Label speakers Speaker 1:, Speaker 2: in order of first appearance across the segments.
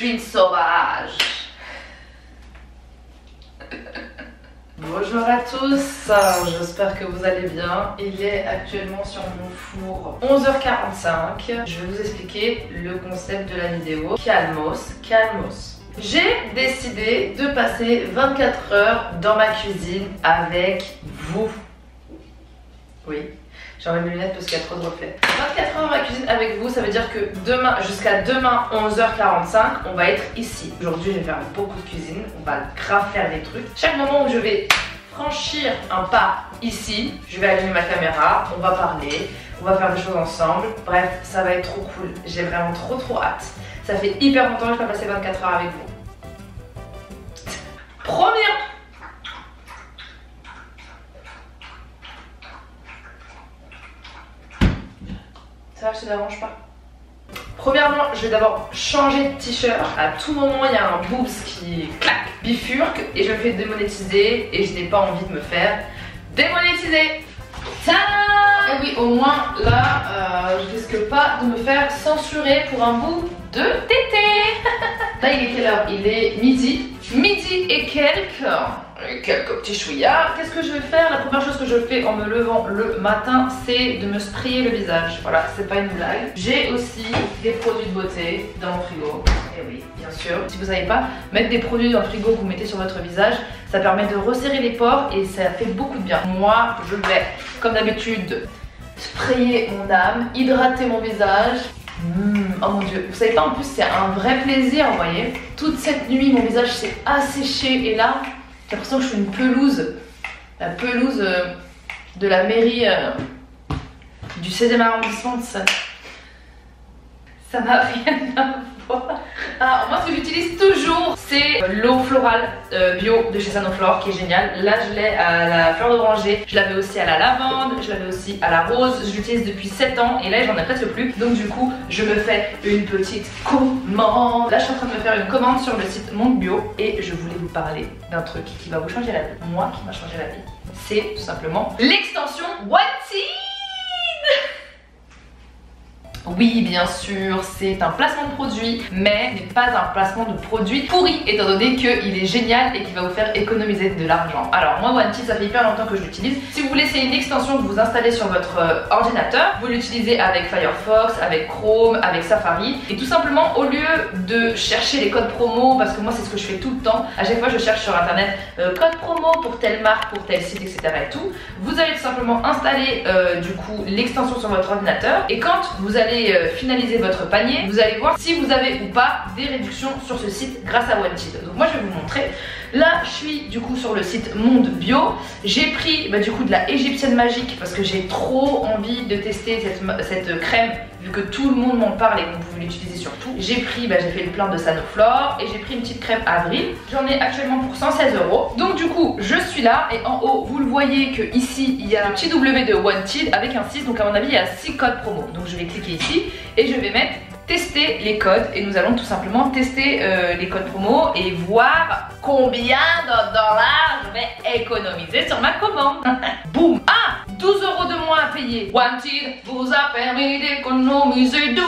Speaker 1: suis une sauvage. Bonjour à tous, j'espère que vous allez bien. Il est actuellement sur mon four 11h45. Je vais vous expliquer le concept de la vidéo. Calmos, calmos. J'ai décidé de passer 24 heures dans ma cuisine avec vous. Oui, J'enlève mes lunettes parce qu'il y a trop de reflets. 24 heures dans ma cuisine avec vous, ça veut dire que demain, jusqu'à demain 11h45, on va être ici. Aujourd'hui, je vais faire beaucoup de cuisine, on va grave faire des trucs. Chaque moment où je vais franchir un pas ici, je vais allumer ma caméra, on va parler, on va faire des choses ensemble. Bref, ça va être trop cool. J'ai vraiment trop trop hâte. Ça fait hyper longtemps que je vais passer 24 heures avec vous. Première Ça, je te dérange pas. Premièrement, je vais d'abord changer de t-shirt. À tout moment, il y a un boobs qui clac, bifurque et je me fais démonétiser et je n'ai pas envie de me faire démonétiser. Et eh oui, au moins là, euh, je risque pas de me faire censurer pour un bout de tété. là, il est quelle heure? Il est midi. Midi et quelques quelques petits chouillards. Qu'est-ce que je vais faire? La première chose que je fais en me levant le matin, c'est de me sprayer le visage. Voilà, c'est pas une blague. J'ai aussi des produits de beauté dans mon frigo. Et oui, bien sûr. Si vous savez pas, mettre des produits dans le frigo que vous mettez sur votre visage, ça permet de resserrer les pores et ça fait beaucoup de bien. Moi, je vais, comme d'habitude, sprayer mon âme, hydrater mon visage. Mmh, oh mon dieu, vous savez pas en plus c'est un vrai plaisir, voyez. Toute cette nuit mon visage s'est asséché et là j'ai l'impression que je suis une pelouse. La pelouse euh, de la mairie euh, du 16e arrondissement de ça. Ça n'a rien à. Ah, moi, ce que j'utilise toujours, c'est l'eau florale euh, bio de chez Sanoflore qui est géniale. Là, je l'ai à la fleur d'oranger. Je l'avais aussi à la lavande. Je l'avais aussi à la rose. Je l'utilise depuis 7 ans et là, j'en ai presque plus. Donc, du coup, je me fais une petite commande. Là, je suis en train de me faire une commande sur le site Monde Bio et je voulais vous parler d'un truc qui va vous changer la vie. Moi, qui m'a changé la vie. C'est tout simplement l'extension Wanted oui, bien sûr, c'est un placement de produit, mais n'est pas un placement de produit pourri, étant donné qu'il est génial et qu'il va vous faire économiser de l'argent. Alors moi, OneTip, ça fait hyper longtemps que je l'utilise. Si vous voulez, c'est une extension que vous installez sur votre euh, ordinateur. Vous l'utilisez avec Firefox, avec Chrome, avec Safari. Et tout simplement, au lieu de chercher les codes promo, parce que moi, c'est ce que je fais tout le temps, à chaque fois, je cherche sur Internet euh, code promo pour telle marque, pour tel site, etc. et tout. Vous allez tout simplement installer, euh, du coup, l'extension sur votre ordinateur. Et quand vous allez euh, finaliser votre panier, vous allez voir si vous avez ou pas des réductions sur ce site grâce à OneTeed. Donc moi je vais vous montrer. Là je suis du coup sur le site Monde Bio. J'ai pris bah, du coup de la égyptienne magique parce que j'ai trop envie de tester cette crème vu que tout le monde m'en parle et vous pouvez l'utiliser sur tout. J'ai pris, bah, j'ai fait le plein de Sanoflore et j'ai pris une petite crème Avril. J'en ai actuellement pour 116 euros. Donc du coup, je suis là et en haut, vous le voyez que ici, il y a un petit W de OneTeed avec un 6. Donc à mon avis, il y a 6 codes promo. Donc je vais cliquer ici et je vais mettre tester les codes et nous allons tout simplement tester euh, les codes promo et voir combien de dollars je vais économiser sur ma commande. Boum Ah 12 euros moins à payer. Wanted vous a permis d'économiser 12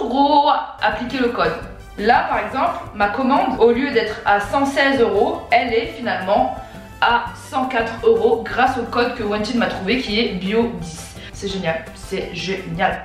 Speaker 1: euros. Appliquez le code. Là par exemple, ma commande, au lieu d'être à 116 euros, elle est finalement à 104 euros grâce au code que Wanted m'a trouvé qui est bio10. C'est génial, c'est génial.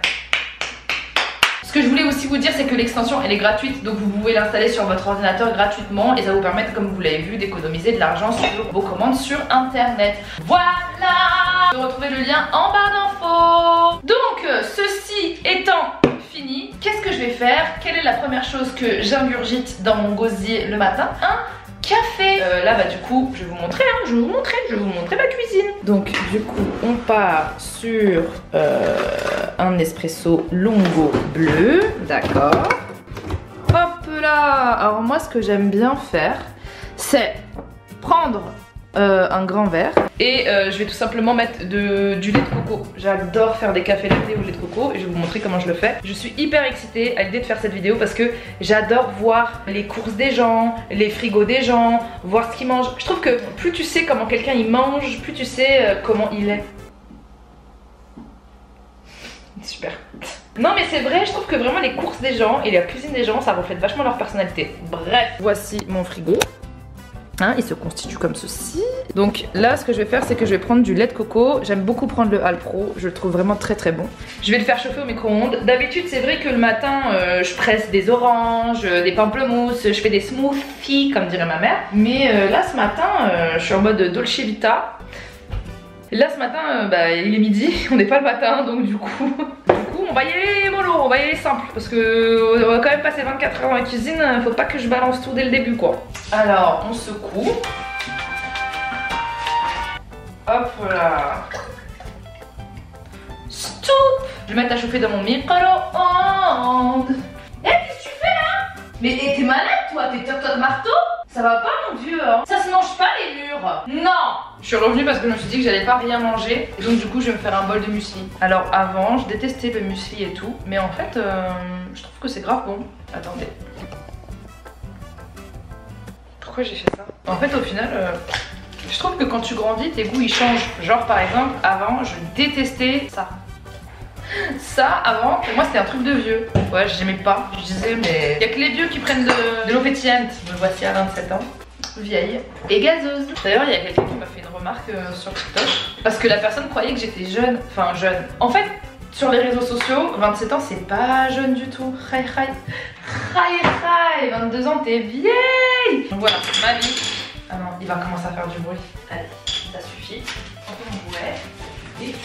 Speaker 1: Ce que je voulais aussi vous dire, c'est que l'extension, elle est gratuite, donc vous pouvez l'installer sur votre ordinateur gratuitement et ça vous permet, comme vous l'avez vu, d'économiser de l'argent sur vos commandes sur Internet. Voilà Vous retrouvez le lien en barre d'infos. Donc, euh, ceci étant fini, qu'est-ce que je vais faire? Quelle est la première chose que j'ingurgite dans mon gosier le matin? Café. Euh, Là bah du coup je vais vous montrer, hein, je vais vous montrer, je vous montrer ma cuisine. Donc du coup on part sur euh, un espresso longo bleu, d'accord. Hop là. Alors moi ce que j'aime bien faire c'est prendre euh, un grand verre. Et euh, je vais tout simplement mettre du lait de coco. J'adore faire des cafés latés au lait de coco et je vais vous montrer comment je le fais. Je suis hyper excitée à l'idée de faire cette vidéo parce que j'adore voir les courses des gens, les frigos des gens, voir ce qu'ils mangent. Je trouve que plus tu sais comment quelqu'un il mange, plus tu sais euh, comment il est. Super. Non mais c'est vrai, je trouve que vraiment les courses des gens et la cuisine des gens, ça reflète vachement leur personnalité. Bref, voici mon frigo. Hein, il se constitue comme ceci. Donc là, ce que je vais faire, c'est que je vais prendre du lait de coco. J'aime beaucoup prendre le Alpro, je le trouve vraiment très très bon. Je vais le faire chauffer au micro-ondes. D'habitude, c'est vrai que le matin, euh, je presse des oranges, euh, des pamplemousses, je fais des smoothies, comme dirait ma mère. Mais euh, là, ce matin, je suis en mode Dolce Vita. Là, ce matin, bah, il est midi, on n'est pas le matin, donc du coup... on va y aller mollo, on va y aller simple parce que on va quand même passer 24 heures dans la cuisine, faut pas que je balance tout dès le début quoi. Alors on secoue. Hop là. Stop Je vais mettre à chauffer dans mon micro-ondes. Eh qu'est-ce que tu fais là? Mais t'es malade toi, t'es toc toc marteau ça va pas mon vieux hein? Ça se mange pas les murs? Non Je suis revenue parce que je me suis dit que j'allais pas rien manger et donc du coup je vais me faire un bol de muesli. Alors avant je détestais le muesli et tout mais en fait euh, je trouve que c'est grave bon. Attendez. Pourquoi j'ai fait ça En fait au final euh, je trouve que quand tu grandis tes goûts ils changent. Genre par exemple avant je détestais ça. Ça, avant, pour moi, c'était un truc de vieux. Ouais, j'aimais pas. Je disais, mais il y a que les vieux qui prennent de, de l'eau pétillante. Me voici à 27 ans vieille et gazeuse. D'ailleurs, il y a quelqu'un qui m'a fait une remarque euh, sur TikTok parce que la personne croyait que j'étais jeune. Enfin, jeune. En fait, sur les réseaux sociaux, 27 ans, c'est pas jeune du tout. Hi, hi. Hi, hi. 22 ans, t'es vieille. Donc voilà, ma vie. Ah non, il va commencer à faire du bruit. Allez, ça suffit. On jouer. Et.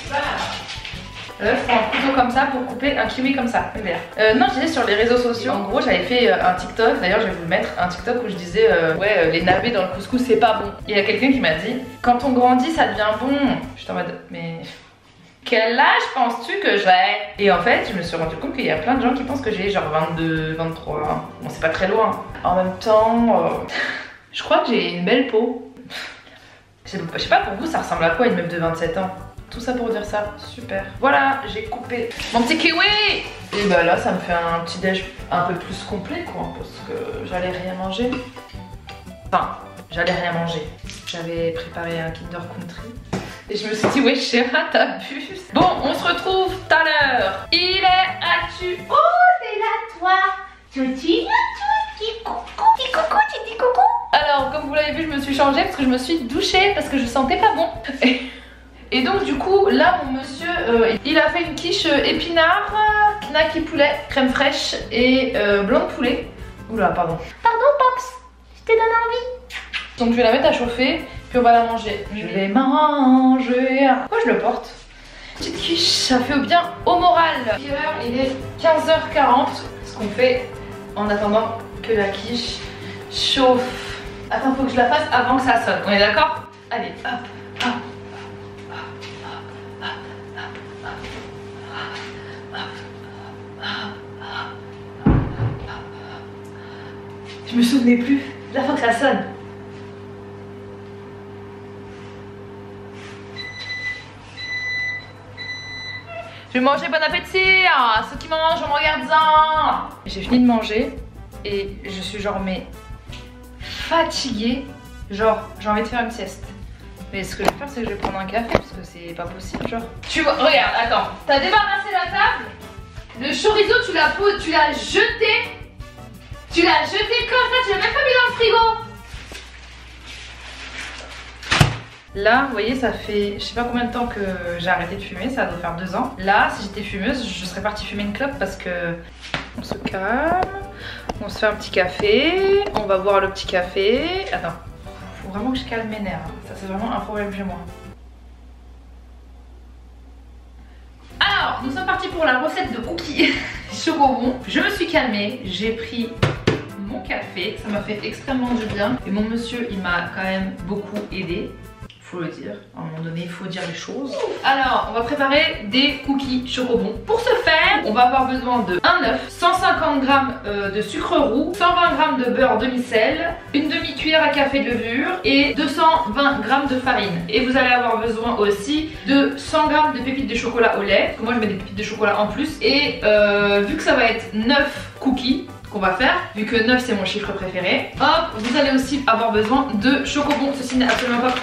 Speaker 1: Prends un couteau comme ça pour couper un kiwi comme ça, Euh, non, je disais sur les réseaux sociaux, en gros, j'avais fait euh, un TikTok, d'ailleurs, je vais vous le mettre, un TikTok où je disais, euh, ouais, euh, les navets dans le couscous, c'est pas bon. Il y a quelqu'un qui m'a dit, quand on grandit, ça devient bon. J'étais en mode, mais quel âge penses-tu que j'ai? Et en fait, je me suis rendu compte qu'il y a plein de gens qui pensent que j'ai genre 22, 23. Bon, c'est pas très loin. En même temps, je crois que j'ai une belle peau. Je sais pas pour vous, ça ressemble à quoi une meuf de 27 ans? Tout ça pour dire ça, super. Voilà, j'ai coupé mon petit kiwi Et bah là, ça me fait un petit déj un peu plus complet quoi, parce que j'allais rien manger. Enfin, j'allais rien manger. J'avais préparé un Kinder Country. Et je me suis dit, ouais, Chéra, t'abuses. Bon, on se retrouve tout à l'heure. Il est à tu. Oh, t'es là, toi. Tu dis coucou, dis coucou, tu dis coucou. Alors, comme vous l'avez vu, je me suis changée parce que je me suis douchée parce que je sentais pas bon. Et donc du coup là mon monsieur euh, il a fait une quiche euh, épinard, knaki poulet, crème fraîche et euh, blanc de poulet. Oula pardon. Pardon Pops, je t'ai donné envie. Donc je vais la mettre à chauffer puis on va la manger. Je vais manger. Pourquoi je le porte? Petite quiche, ça fait bien au moral. Il est 15h40. Ce qu'on fait en attendant que la quiche chauffe. Attends, faut que je la fasse avant que ça sonne. On est d'accord? Allez, hop, hop. Je me souvenais plus. La fois que ça sonne. Je vais manger, bon appétit ah, Ceux qui mangent en regardant J'ai fini de manger et je suis genre mais fatiguée. Genre, j'ai envie de faire une sieste. Mais ce que je vais faire, c'est que je vais prendre un café parce que c'est pas possible, genre. Tu vois, regarde, attends. T'as débarrassé la table. Le chorizo, tu l'as tu l'as jeté tu l'as jeté comme ça, tu l'as même pas mis dans le frigo Là, vous voyez, ça fait je sais pas combien de temps que j'ai arrêté de fumer, ça doit faire deux ans. Là, si j'étais fumeuse, je serais partie fumer une clope parce que on se calme, on se fait un petit café, on va boire le petit café. Attends, faut vraiment que je calme mes nerfs. Hein. Ça, c'est vraiment un problème chez moi. Nous sommes partis pour la recette de cookies chocobon. Je me suis calmée, j'ai pris mon café, ça m'a fait extrêmement du bien. Et mon monsieur, il m'a quand même beaucoup aidé faut le dire, à un moment donné il faut dire les choses. Alors on va préparer des cookies chocobon. Pour ce faire, on va avoir besoin de 1 œuf, 150 g euh, de sucre roux, 120 g de beurre demi-sel, une demi-cuillère à café de levure et 220 g de farine. Et vous allez avoir besoin aussi de 100 g de pépites de chocolat au lait, parce moi je mets des pépites de chocolat en plus. Et euh, vu que ça va être 9 cookies, qu'on va faire, vu que 9 c'est mon chiffre préféré. Hop, vous allez aussi avoir besoin de chocobon, ceci n'est absolument pas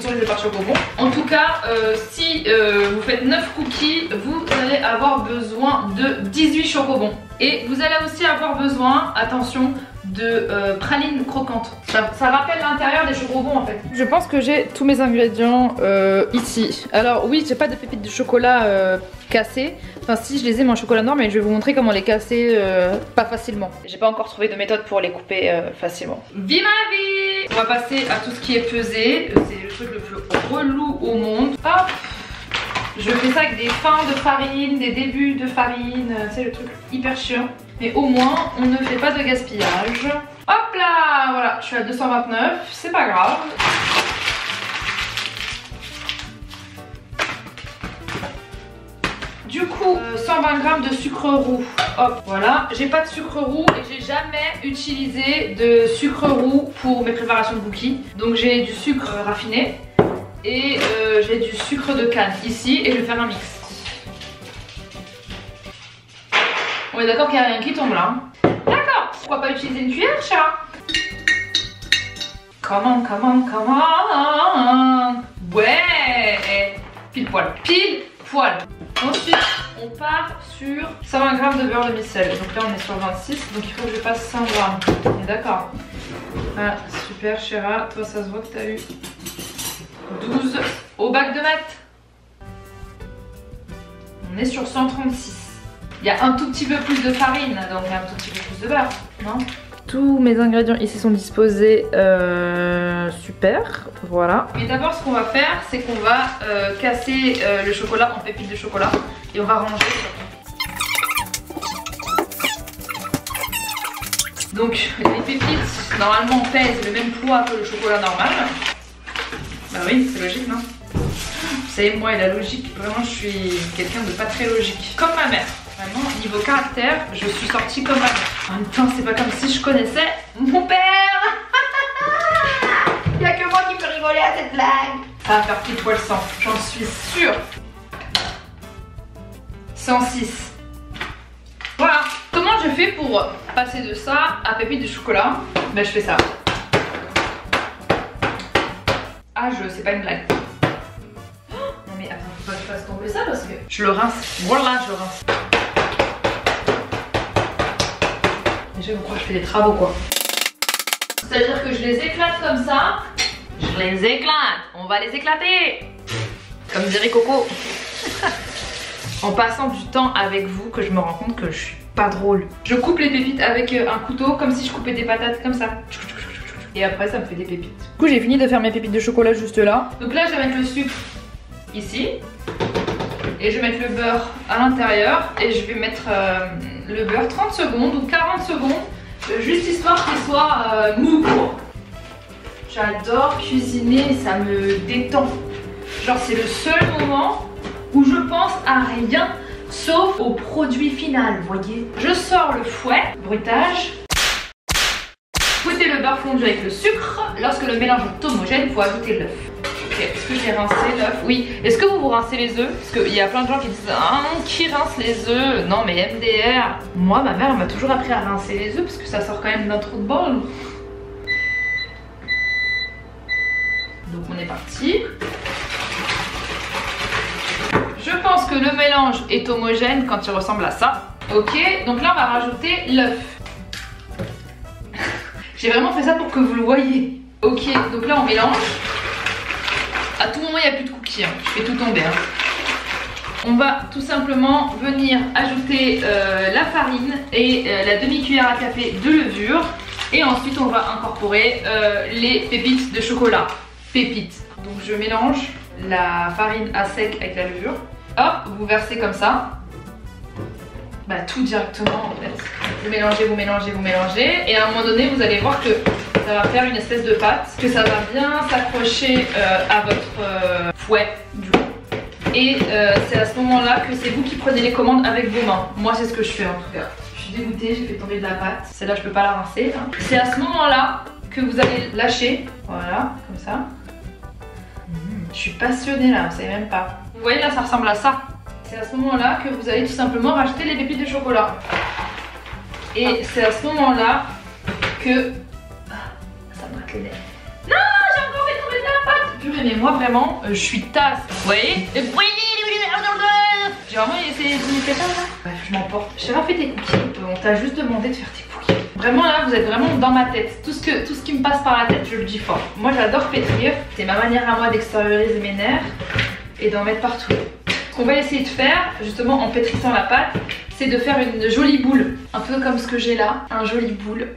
Speaker 1: Chocobon. En tout cas, euh, si euh, vous faites 9 cookies, vous allez avoir besoin de 18 chocobons. Et vous allez aussi avoir besoin, attention, de euh, pralines croquantes. Ça, ça rappelle l'intérieur des chocobons en fait. Je pense que j'ai tous mes ingrédients euh, ici. Alors oui, j'ai pas de pépites de chocolat euh, cassées. Enfin si, je les ai mais en chocolat noir, mais je vais vous montrer comment les casser euh, pas facilement. J'ai pas encore trouvé de méthode pour les couper euh, facilement. Vive ma vie On va passer à tout ce qui est pesé. Le truc le plus relou au monde. Hop je fais ça avec des fins de farine, des débuts de farine, euh, c'est le truc hyper chiant. Mais au moins, on ne fait pas de gaspillage. Hop là Voilà, je suis à 229, c'est pas grave. Du coup, euh, 120 grammes de sucre roux. Hop, voilà. J'ai pas de sucre roux et j'ai jamais utilisé de sucre roux pour mes préparations de cookies. Donc j'ai du sucre raffiné et euh, j'ai du sucre de canne ici et je vais faire un mix. On est d'accord qu'il n'y a rien qui tombe là. hein D'accord. Pourquoi pas utiliser une cuillère, chat? Comment, comment, comment Ouais Pile poil. Pile poil. Ensuite, on part sur 120 g de beurre de micelle. Donc là, on est sur 26, donc il faut que je fasse 100 g. On est d'accord Ah, super, Chéra. Toi, ça se voit que t'as eu 12 au bac de maths. On est sur 136. Il y a un tout petit peu plus de farine, donc un tout petit peu plus de beurre, non? Tous mes ingrédients ici sont disposés euh, super, voilà. Mais d'abord ce qu'on va faire, c'est qu'on va euh, casser euh, le chocolat en pépites de chocolat et on va ranger Donc les pépites normalement pèsent le même poids que le chocolat normal. Bah oui, c'est logique non? Vous savez moi et la logique, vraiment je suis quelqu'un de pas très logique. Comme ma mère. Vraiment, niveau caractère, je suis sortie comme ma mère. En même temps, c'est pas comme si je connaissais mon père Il y a que moi qui peux rigoler à cette blague Ça va faire pile poil 100, j'en suis sûre 106 Voilà Comment je fais pour passer de ça à pépite de chocolat? Ben je fais ça. Ah je... c'est pas une blague. Non mais attends, faut pas que je fasse tomber ça parce que... Je le rince. Voilà, je le rince. Déjà, vous croyez que je fais des travaux quoi. C'est-à-dire que je les éclate comme ça. Je les éclate. On va les éclater. Comme dirait Coco. en passant du temps avec vous que je me rends compte que je suis pas drôle. Je coupe les pépites avec euh, un couteau comme si je coupais des patates comme ça. Et après ça me fait des pépites. Du coup j'ai fini de faire mes pépites de chocolat juste là. Donc là je vais mettre le sucre ici. Et je vais mettre le beurre à l'intérieur. Et je vais mettre euh, le beurre 30 secondes ou 40 secondes. euh, juste histoire qu'il soit euh, mou. J'adore cuisiner, ça me détend. Genre c'est le seul moment où je pense à rien sauf au produit final, voyez. Je sors le fouet, bruitage. Fouettez le beurre fondu avec le sucre. Lorsque le mélange est homogène, vous ajoutez l'œuf. Est-ce que j'ai rincé l'œuf Oui. Est-ce que vous vous rincez les œufs Parce qu'il y a plein de gens qui disent Ah, qui rince les œufs Non, mais MDR. Moi, ma mère m'a toujours appris à rincer les œufs parce que ça sort quand même d'un trou de bol. Donc on est parti. Je pense que le mélange est homogène quand il ressemble à ça. Ok, donc là on va rajouter l'œuf. J'ai vraiment fait ça pour que vous le voyez. Ok, donc là on mélange. À tout moment il n'y a plus de cookies, hein. je fais tout tomber. hein. On va tout simplement venir ajouter euh, la farine et euh, la demi-cuillère à café de levure. Et ensuite on va incorporer euh, les pépites de chocolat. Pépites. Donc je mélange la farine à sec avec la levure. Hop, vous versez comme ça. Bah tout directement en fait. Vous mélangez, vous mélangez, vous mélangez. Et à un moment donné, vous allez voir que ça va faire une espèce de pâte. Que ça va bien s'accrocher euh, à votre euh, fouet du coup. Et euh, c'est à ce moment-là que c'est vous qui prenez les commandes avec vos mains. Moi c'est ce que je fais en tout cas. Je suis dégoûtée, j'ai fait tomber de la pâte. Celle-là je peux pas la rincer. hein. C'est à ce moment-là que vous allez lâcher. Voilà, comme ça. Mmh, Je suis passionnée là, vous savez même pas. Vous voyez là ça ressemble à ça. C'est à ce moment-là que vous allez tout simplement rajouter les pépites de chocolat. Et c'est à ce moment-là que... Non, j'ai encore fait tomber de la pâte purée, mais moi vraiment, euh, je suis tasse. Vous voyez J'ai vraiment essayé de faire ça là Bref, je m'emporte. J'ai pas fait tes cookies. Euh, On t'a juste demandé de faire tes cookies. Vraiment là, vous êtes vraiment dans ma tête. Tout ce, que, tout ce qui me passe par la tête, je le dis fort. Moi, j'adore pétrir. C'est ma manière à moi d'extérioriser mes nerfs et d'en mettre partout. Ce qu'on va essayer de faire, justement en pétrissant la pâte, c'est de faire une jolie boule. Un peu comme ce que j'ai là, un joli boule.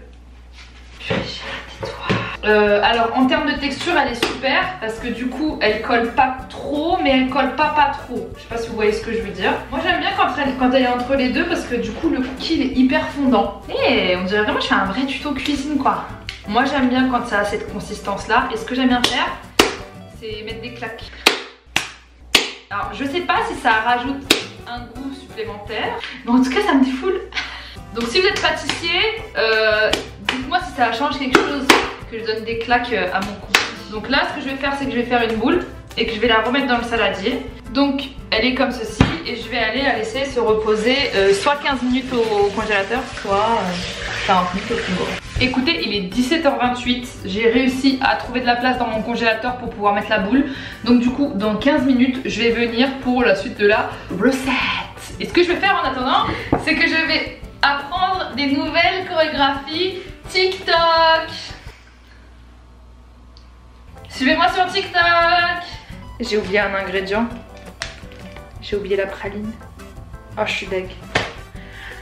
Speaker 1: Purée, j'ai raté toi. Euh, alors en termes de texture elle est super parce que du coup elle colle pas trop mais elle colle pas pas trop. Je sais pas si vous voyez ce que je veux dire. Moi j'aime bien quand elle, est entre les deux parce que du coup le cookie il est hyper fondant. Et on dirait vraiment je fais un vrai tuto cuisine quoi. Moi j'aime bien quand ça a cette consistance là et ce que j'aime bien faire c'est mettre des claques. Alors je sais pas si ça rajoute un goût supplémentaire mais en tout cas ça me défoule. Donc si vous êtes pâtissier, euh, dites-moi si ça change quelque chose que je donne des claques euh, à mon cookie. Donc là, ce que je vais faire, c'est que je vais faire une boule et que je vais la remettre dans le saladier. Donc elle est comme ceci et je vais aller la laisser se reposer euh, soit 15 minutes au congélateur, soit euh, 40 minutes au frigo. Écoutez, il est 17h28, j'ai réussi à trouver de la place dans mon congélateur pour pouvoir mettre la boule. Donc du coup, dans 15 minutes, je vais venir pour la suite de la recette. Et ce que je vais faire en attendant, c'est que je vais apprendre des nouvelles chorégraphies TikTok. Suivez-moi sur TikTok. J'ai oublié un ingrédient. J'ai oublié la praline. Oh, je suis deg.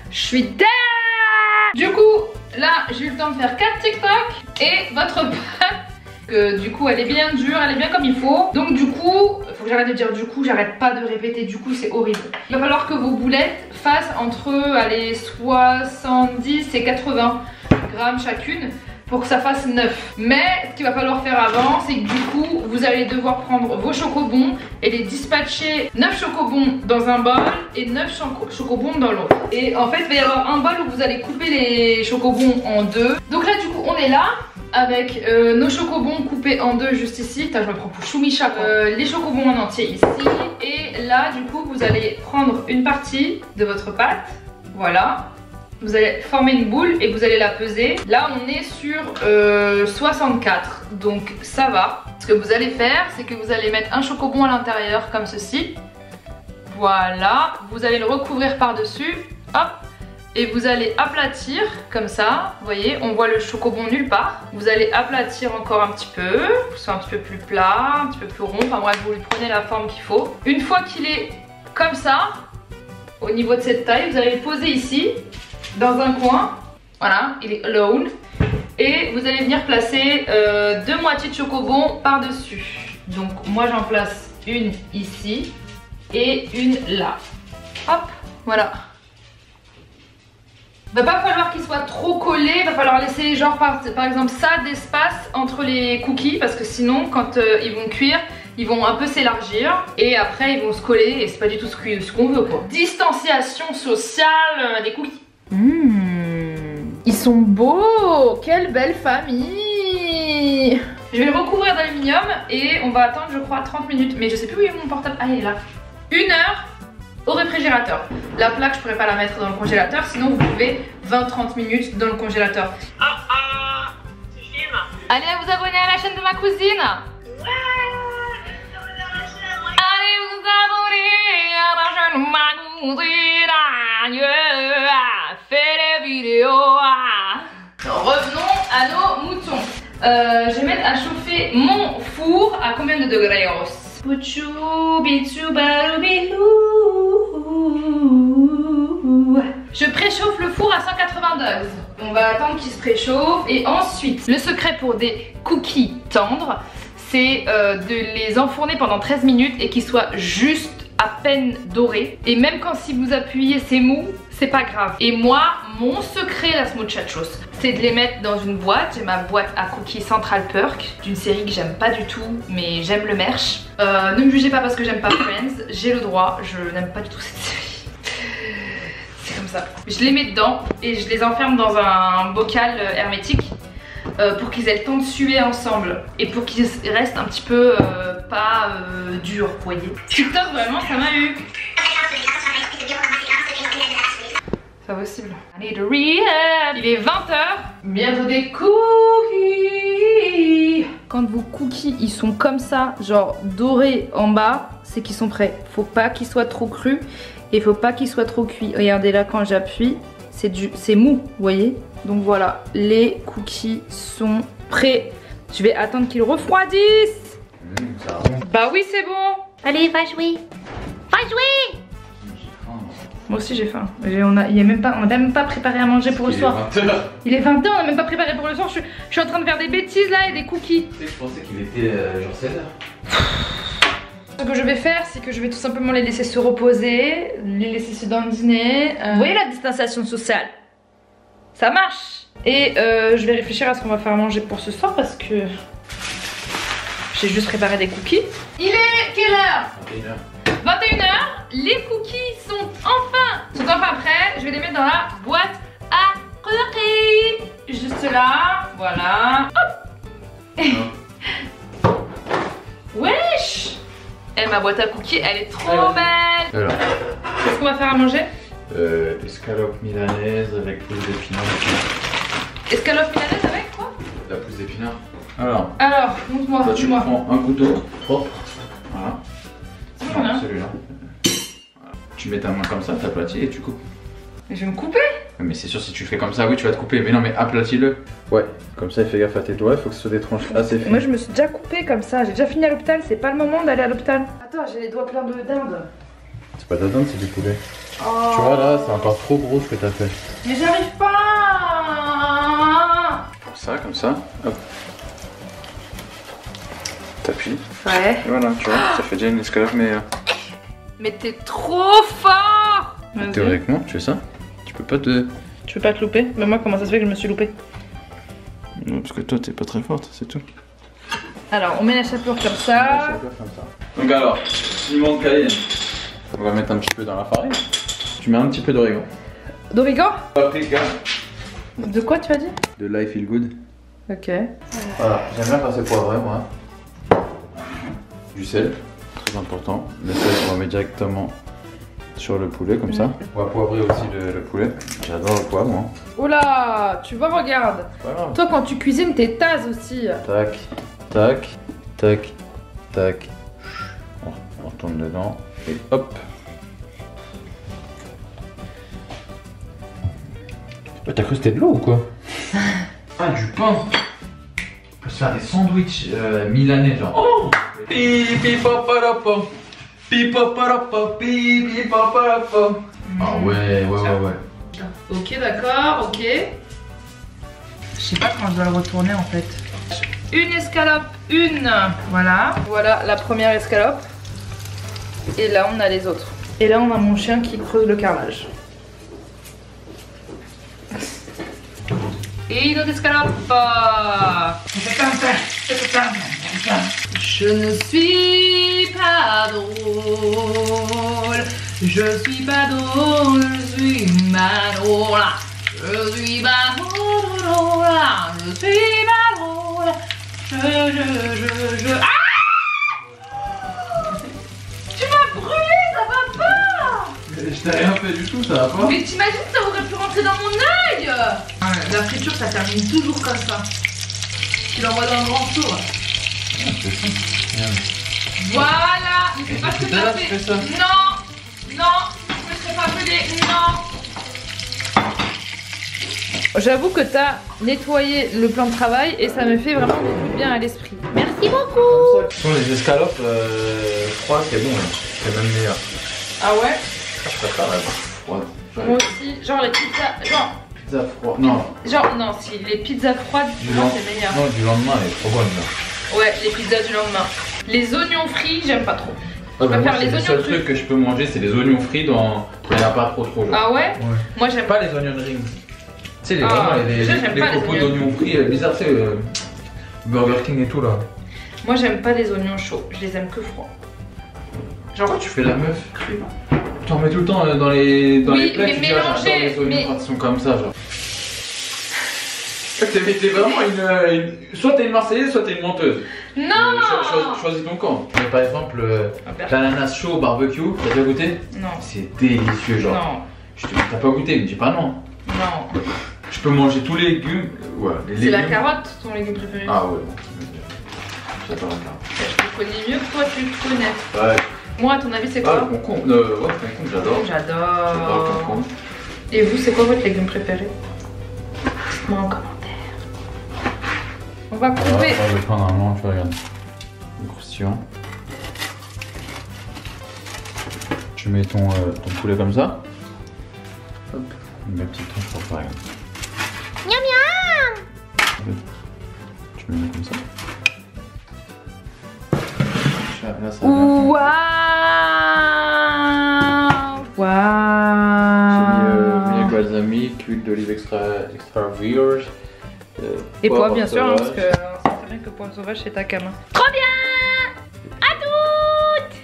Speaker 1: Je suis deg Du coup, là, j'ai eu le temps de faire 4 TikTok et votre pâte. Que du coup, elle est bien dure, elle est bien comme il faut. Donc du coup, faut que j'arrête de dire du coup, j'arrête pas de répéter du coup, c'est horrible. Il va falloir que vos boulettes fassent entre allez, 70 et 80 grammes chacune pour que ça fasse 9. Mais ce qu'il va falloir faire avant, c'est que du coup, vous allez devoir prendre vos chocobons et les dispatcher 9 chocobons dans un bol et 9 choco chocobons dans l'autre. Et en fait, il va y avoir un bol où vous allez couper les chocobons en deux. Donc là, du coup, on est là avec euh, nos chocobons coupés en deux juste ici. Putain, je me prends pour Choumicha quoi. Euh, les chocobons en entier ici. Et là, du coup, vous allez prendre une partie de votre pâte. Voilà. Vous allez former une boule et vous allez la peser. Là, on est sur euh, 64. Donc, ça va. Ce que vous allez faire, c'est que vous allez mettre un chocobon à l'intérieur comme ceci. Voilà. Vous allez le recouvrir par-dessus. Hop et vous allez aplatir comme ça, vous voyez, on voit le chocobon nulle part. Vous allez aplatir encore un petit peu, pour soit un petit peu plus plat, un petit peu plus rond, enfin bref, vous lui prenez la forme qu'il faut. Une fois qu'il est comme ça, au niveau de cette taille, vous allez le poser ici, dans un coin, voilà, il est alone. Et vous allez venir placer euh, deux moitiés de chocobon par-dessus. Donc moi j'en place une ici et une là. Hop, voilà. Va pas falloir qu'il soit trop collé, va falloir laisser genre par, par exemple ça d'espace entre les cookies parce que sinon quand euh, ils vont cuire, ils vont un peu s'élargir et après ils vont se coller et c'est pas du tout ce qu'on veut quoi. Distanciation sociale euh, des cookies. Mmh, ils sont beaux, quelle belle famille. Je vais le recouvrir d'aluminium et on va attendre je crois 30 minutes. Mais je sais plus où est mon portable, ah il est là. Une heure au réfrigérateur. La plaque, je pourrais pas la mettre dans le congélateur, sinon vous pouvez 20-30 minutes dans le congélateur.
Speaker 2: Ah ah Tu filmes
Speaker 1: Allez vous abonner à la chaîne de ma cousine.
Speaker 2: Ouais.
Speaker 1: Allez vous abonner à la chaîne de ma cousine. Yeah. Fais des vidéos Revenons à nos moutons. Euh, je vais mettre à chauffer mon four à combien de degrés je préchauffe le four à 180 degrés. On va attendre qu'il se préchauffe et ensuite, le secret pour des cookies tendres, c'est euh, de les enfourner pendant 13 minutes et qu'ils soient juste à peine dorés. Et même quand si vous appuyez c'est mou, c'est pas grave. Et moi, mon secret la muchachos, c'est de les mettre dans une boîte. J'ai ma boîte à cookies Central Perk d'une série que j'aime pas du tout, mais j'aime le merch. Euh, ne me jugez pas parce que j'aime pas Friends, j'ai le droit, je n'aime pas du tout cette série. C'est comme ça. Je les mets dedans et je les enferme dans un bocal hermétique euh, pour qu'ils aient le temps de suer ensemble et pour qu'ils restent un petit peu euh, pas euh, durs, vous voyez. TikTok vraiment ça m'a eu. C'est pas possible. I need a rehab. Il est 20h. Bientôt des cookies. Quand vos cookies ils sont comme ça, genre dorés en bas, c'est qu'ils sont prêts. Faut pas qu'ils soient trop crus et faut pas qu'ils soient trop cuits. Regardez là quand j'appuie, c'est du c'est mou, vous voyez? Donc voilà, les cookies sont prêts. Je vais attendre qu'ils refroidissent.
Speaker 3: Mmh, ça.
Speaker 1: Bah oui, c'est bon.
Speaker 4: Allez, va jouer. Va jouer
Speaker 1: Moi aussi j'ai faim. On a, il y a même pas, on a même pas préparé à manger pour le
Speaker 3: Il est
Speaker 1: soir.
Speaker 3: 20 heures.
Speaker 1: Il est 20h, on a même pas préparé pour le soir. Je, suis- je suis en train de faire des bêtises là et des cookies.
Speaker 3: Tu sais que je pensais qu'il était euh, genre 16 heures.
Speaker 1: Ce que je vais faire, c'est que je vais tout simplement les laisser se reposer, les laisser se dandiner. Euh, Vous voyez la distanciation sociale? Ça marche Et euh, je vais réfléchir à ce qu'on va faire manger pour ce soir parce que j'ai juste préparé des cookies. Il est quelle heure?
Speaker 3: 21 heures.
Speaker 1: 21h, les cookies sont enfin, sont enfin prêts. Je vais les mettre dans la boîte à cookies. Juste là, voilà. Hop. Wesh Et ma boîte à cookies, elle est trop
Speaker 3: Alors.
Speaker 1: belle.
Speaker 3: Alors,
Speaker 1: Qu'est-ce qu'on va faire à manger?
Speaker 3: Euh, escalope milanaise avec pousse d'épinards.
Speaker 1: Escalope milanaise avec quoi?
Speaker 3: La pousse d'épinards. Alors,
Speaker 1: Alors, montre-moi,
Speaker 3: toi tu prends un couteau propre. Voilà. Celui-là. Voilà. Tu mets ta main comme ça, t'aplatis et tu coupes.
Speaker 1: Mais je vais me couper.
Speaker 3: Mais c'est sûr, si tu fais comme ça, oui, tu vas te couper. Mais non, mais aplatis-le. Ouais, comme ça, fais gaffe à tes doigts. Il faut que ce soit des tranches assez fines.
Speaker 1: Moi, je me suis déjà coupée comme ça. J'ai déjà fini à l'hôpital. C'est pas le moment d'aller à l'hôpital. Attends, j'ai les doigts pleins de dinde.
Speaker 3: C'est pas ta dinde, c'est du poulet.
Speaker 1: Oh.
Speaker 3: Tu vois là, c'est encore trop gros ce que t'as fait.
Speaker 1: Mais j'arrive pas.
Speaker 3: Comme ça, comme ça. Hop. T'appuies.
Speaker 1: Ouais.
Speaker 3: Et voilà, tu vois, ça fait déjà une escalope meilleure.
Speaker 1: Mais t'es trop fort. Vas-y.
Speaker 3: Théoriquement, tu fais ça Tu peux pas te.
Speaker 1: Tu peux pas te louper Mais moi, comment ça se fait que je me suis loupée
Speaker 3: Non, parce que toi, t'es pas très forte, c'est tout.
Speaker 1: Alors, on met la chapelure comme ça.
Speaker 3: Donc alors, piment de Cayenne. On va mettre un petit peu dans la farine. Tu mets un petit peu d'origan.
Speaker 1: D'origan
Speaker 3: Paprika.
Speaker 1: De quoi tu as dit
Speaker 3: De l'ail feel good.
Speaker 1: Ok.
Speaker 3: Voilà, j'aime bien quand c'est poivré, moi. Du sel, très important. Le sel, on va mettre directement sur le poulet, comme ça. On va poivrer aussi le, le poulet. J'adore le poivre, moi.
Speaker 1: Oula, tu vois, regarde. Toi, quand tu cuisines, t'es tasse aussi.
Speaker 3: Tac, tac, tac, tac. On, retourne dedans et hop. Ouais, T'as cru que c'était de l'eau ou quoi? Ah, du pain On peut se faire des sandwichs euh, milanais, genre. Oh Ah ouais, ouais, ouais, ouais.
Speaker 1: Ok, d'accord, ok. Je sais pas comment je dois le retourner en fait. Une escalope, une. Voilà. Voilà la première escalope. Et là, on a les autres. Et là, on a mon chien qui creuse le carrelage. Et une autre escalope. Je ne suis pas drôle. Je suis pas drôle. Je suis pas drôle. Je suis pas drôle. Je suis pas drôle. Je, je, je, je. Ah Tu m'as brûlé, ça va pas
Speaker 3: Je t'ai rien fait du tout, ça va pas
Speaker 1: Mais t'imagines, ça aurait pu rentrer dans mon œil La friture, ça termine toujours comme ça. Tu l'envoies dans le grand Voilà Mais c'est pas ce que t'as
Speaker 3: tu
Speaker 1: fait.
Speaker 3: ça.
Speaker 1: Non Non Je me serais pas brûlé, non J'avoue que t'as nettoyé le plan de travail et ça me fait vraiment du bien à l'esprit. Merci beaucoup
Speaker 3: Sur les escalopes, euh, froides, c'est bon, hein. c'est même meilleur.
Speaker 1: Ah ouais?
Speaker 3: Je préfère la froide. Genre
Speaker 1: Moi aussi, genre les pizzas, genre,
Speaker 3: pizzas froides. Non,
Speaker 1: genre non, si les pizzas froides, c'est meilleur.
Speaker 3: non, du lendemain, elle est trop bonne. Là.
Speaker 1: Ouais, les pizzas du lendemain. Les oignons frits, j'aime pas trop.
Speaker 3: Moi, c'est
Speaker 1: les
Speaker 3: le seul truc que je peux manger, c'est les oignons frits dans. Il n'y en a pas trop trop. Genre.
Speaker 1: Ah ouais
Speaker 3: Ouais.
Speaker 1: Moi j'aime
Speaker 3: Pas les oignons de ring. Tu sais, les,
Speaker 1: Ah,
Speaker 3: vraiment, les, les,
Speaker 1: oignons.
Speaker 3: d'oignons frits, euh, bizarre, tu sais, euh, Burger King et tout là.
Speaker 1: Moi j'aime pas les oignons chauds, je les aime que froids. Genre
Speaker 3: Pourquoi tu fais la meuf Tu en mets tout le temps euh, dans les, dans
Speaker 1: Oui,
Speaker 3: les plats,
Speaker 1: mais
Speaker 3: tu ah, les oignons
Speaker 1: mais-
Speaker 3: quand ils sont comme ça, genre. T'es t'es vraiment une, euh, une- Soit t'es une Marseillaise, soit t'es une menteuse.
Speaker 1: Non
Speaker 3: Euh, cho- cho- choisis ton camp. Mais par exemple, euh,
Speaker 1: Ah, per-
Speaker 3: l'ananas chaud au barbecue, t'as déjà goûté
Speaker 1: Non,
Speaker 3: C'est délicieux, genre.
Speaker 1: non,
Speaker 3: Je te dis, t'as pas goûté, me dis pas non.
Speaker 1: non.
Speaker 3: Je peux manger tous les légumes. Ouais, les
Speaker 1: C'est la carotte ton légume préféré
Speaker 3: Ah ouais. Pas la carte.
Speaker 1: Je te connais mieux que toi, tu te connais.
Speaker 3: Ouais.
Speaker 1: Moi, à ton avis, c'est
Speaker 3: Ah,
Speaker 1: quoi
Speaker 3: le concombre. Euh, ouais, le concombre, j'adore. J'adore le
Speaker 1: J'adore.
Speaker 3: concombre.
Speaker 1: Et vous, c'est quoi votre légume préféré? Dites-moi en commentaire. On va couper.
Speaker 3: je vais prendre un blanc, tu vois, regarde. Un croustillant. Tu mets ton, euh, ton poulet comme ça. Hop. Une petite tranche pour faire, regarde.
Speaker 4: Miam miam
Speaker 3: Tu me le mets comme ça. Là, ça.
Speaker 1: Waouh
Speaker 3: J'ai mis euh,
Speaker 1: Waouh
Speaker 3: balsamique, huile d'olive extra, extra vierge. Euh,
Speaker 1: Et
Speaker 3: poivre
Speaker 1: bien sûr, hein, parce que on sait très bien que poivre sauvage, c'est ta cam. hein.
Speaker 4: Trop bien À toutes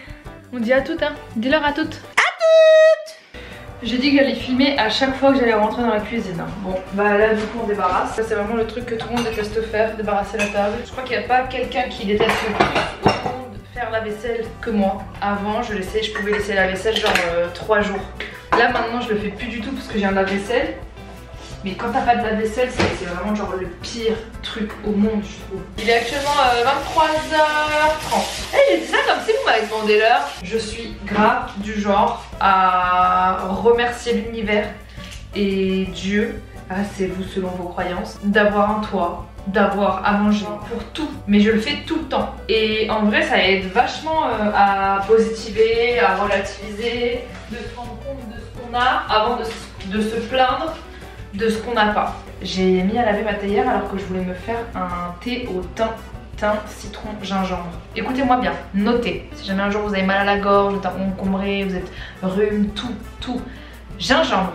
Speaker 1: On dit à toutes, hein Dis-leur à toutes. À toutes J'ai dit que j'allais filmer à chaque fois que j'allais rentrer dans la cuisine. hein. Bon, bah là, du coup, on débarrasse. Ça, c'est vraiment le truc que tout le monde déteste faire, débarrasser la table. Je crois qu'il n'y a pas quelqu'un qui déteste plus au monde faire la vaisselle que moi. Avant, je laissais, je pouvais laisser la vaisselle genre 3 jours. Là, maintenant, je le fais plus du tout parce que j'ai un lave-vaisselle. Mais quand t'as pas de lave-vaisselle, c'est c'est vraiment genre le pire truc au monde, je trouve. Il est actuellement euh, 23h30. Eh, j'ai dit ça comme si vous m'avez demandé l'heure. Je suis grave du genre à remercier l'univers et Dieu, ah, c'est vous selon vos croyances, d'avoir un toit, d'avoir à manger pour tout. Mais je le fais tout le temps. Et en vrai, ça aide vachement euh, à positiver, à relativiser, de se rendre compte de ce qu'on a avant de, de se plaindre de ce qu'on n'a pas. J'ai mis à laver ma théière alors que je voulais me faire un thé au thym, thym, citron, gingembre. Écoutez-moi bien, notez. Si jamais un jour vous avez mal à la gorge, vous êtes encombré, vous êtes rhume, tout, tout. Gingembre,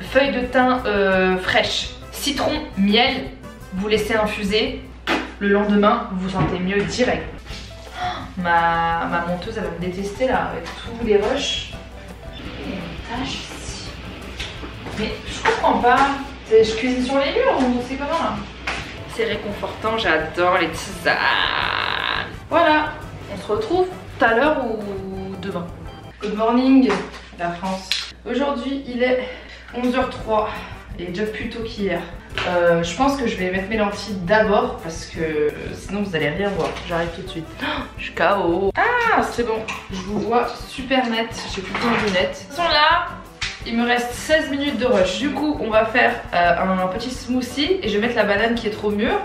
Speaker 1: feuille de thym euh, fraîche, citron, miel, vous laissez infuser. Le lendemain, vous vous sentez mieux direct. Ma, ma monteuse, elle va me détester là, avec tous les rushs. Et une tache ici. Mais je comprends pas. Je cuisine sur les murs ou c'est comment là C'est réconfortant, j'adore les tisanes. Voilà, on se retrouve tout à l'heure ou demain. Good morning, la France. Aujourd'hui, il est 11h03. Il est déjà plus tôt qu'hier. Euh, je pense que je vais mettre mes lentilles d'abord parce que sinon vous allez rien voir. J'arrive tout de suite. Oh, je suis KO. Ah, c'est bon. Je vous vois super net. J'ai plus besoin de lunettes. Toute façon, là, il me reste 16 minutes de rush. Du coup, on va faire euh, un petit smoothie et je vais mettre la banane qui est trop mûre.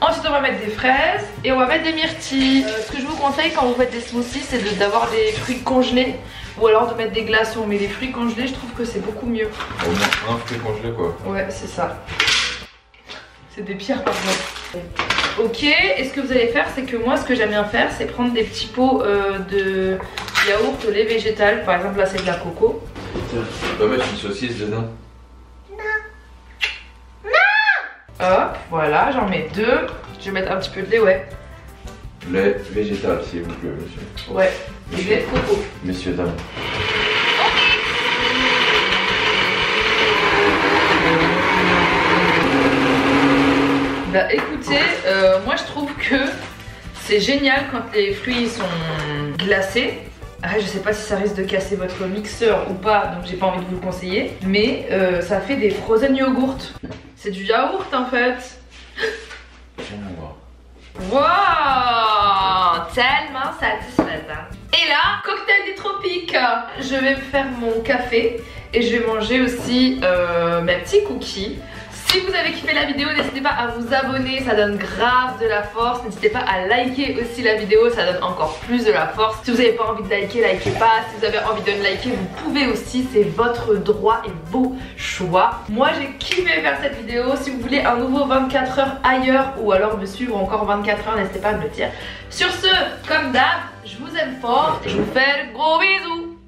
Speaker 1: Ensuite, on va mettre des fraises et on va mettre des myrtilles. Euh, ce que je vous conseille quand vous faites des smoothies, c'est de- d'avoir des fruits congelés ou alors de mettre des glaçons. Mais les fruits congelés, je trouve que c'est beaucoup mieux.
Speaker 3: Au moins un fruit congelé quoi.
Speaker 1: Ouais, c'est ça. C'est des pierres par exemple. Ok, et ce que vous allez faire, c'est que moi, ce que j'aime bien faire, c'est prendre des petits pots euh, de yaourt au lait végétal. Par exemple, là, c'est de la coco.
Speaker 3: Tiens, tu peux mettre une saucisse dedans.
Speaker 1: Hop, voilà, j'en mets deux. Je vais mettre un petit peu de lait, ouais.
Speaker 3: Lait végétal s'il vous plaît monsieur.
Speaker 1: Ouais, et du lait de coco.
Speaker 3: Messieurs, dames.
Speaker 1: Bah écoutez, euh, moi je trouve que c'est génial quand les fruits sont glacés. Après, je sais pas si ça risque de casser votre mixeur ou pas, donc j'ai pas envie de vous le conseiller. Mais euh, ça fait des frozen yogurt. C'est du yaourt en fait. Wow Tellement satisfaisant. Et là, cocktail des tropiques. Je vais me faire mon café et je vais manger aussi euh, mes petits cookies. Si vous avez kiffé la vidéo, n'hésitez pas à vous abonner, ça donne grave de la force. N'hésitez pas à liker aussi la vidéo, ça donne encore plus de la force. Si vous n'avez pas envie de liker, likez pas. Si vous avez envie de ne liker, vous pouvez aussi, c'est votre droit et vos choix. Moi j'ai kiffé faire cette vidéo. Si vous voulez un nouveau 24 heures ailleurs ou alors me suivre encore 24 heures, n'hésitez pas à me le dire. Sur ce, comme d'hab, je vous aime fort je vous fais gros bisous.